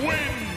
Swordfight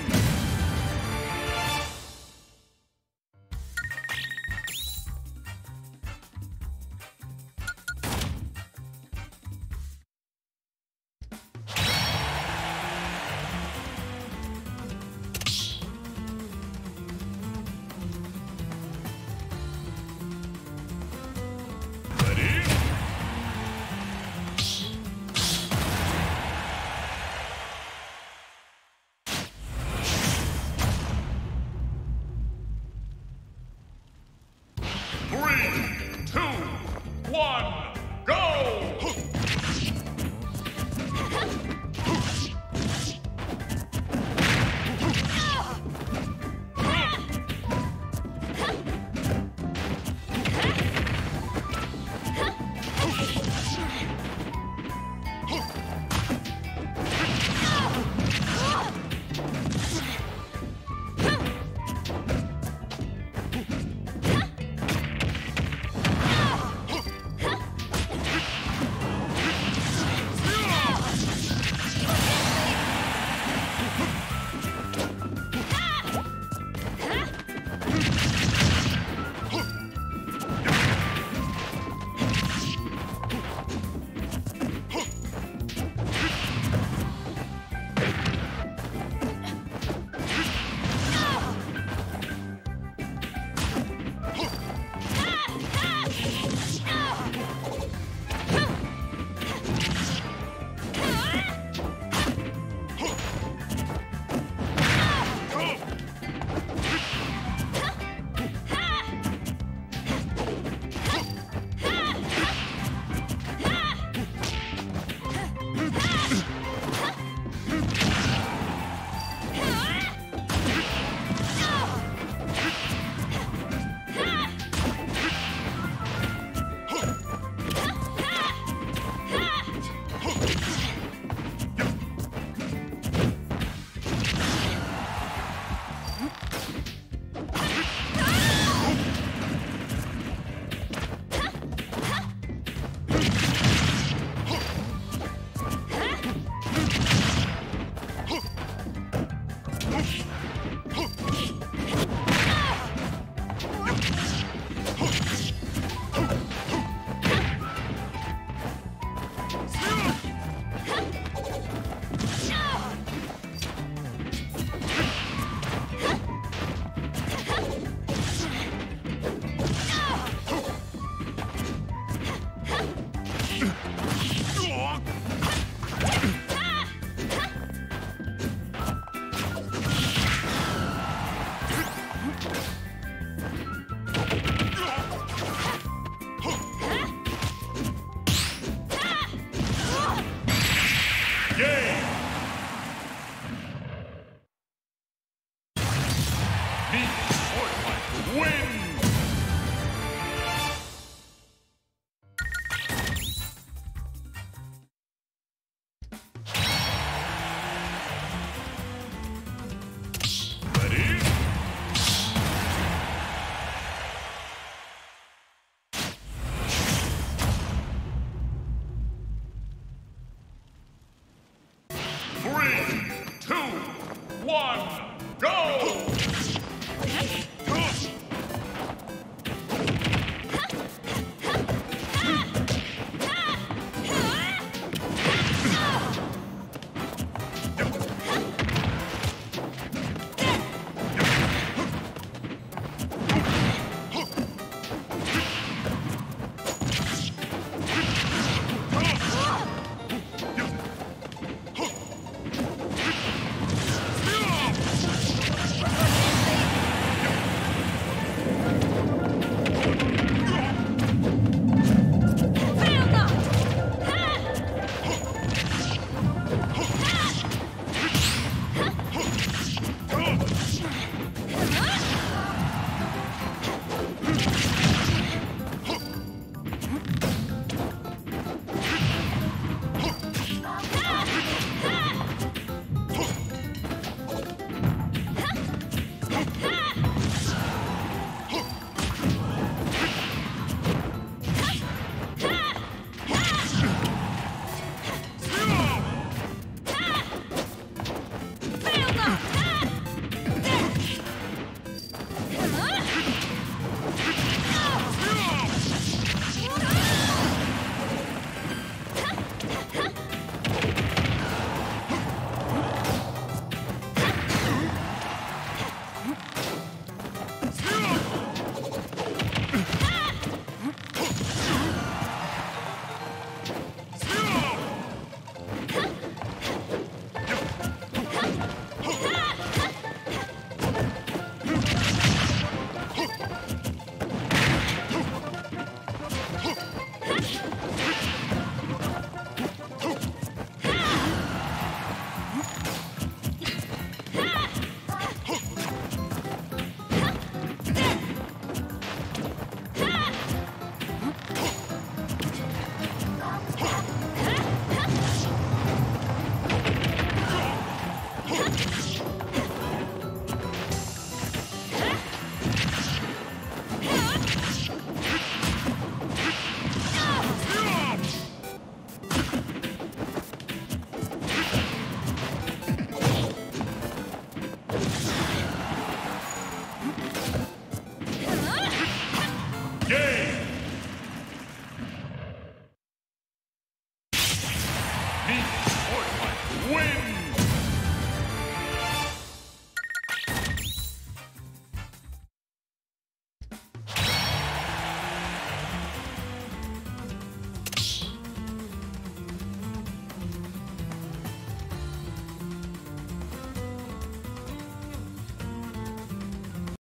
Two, one,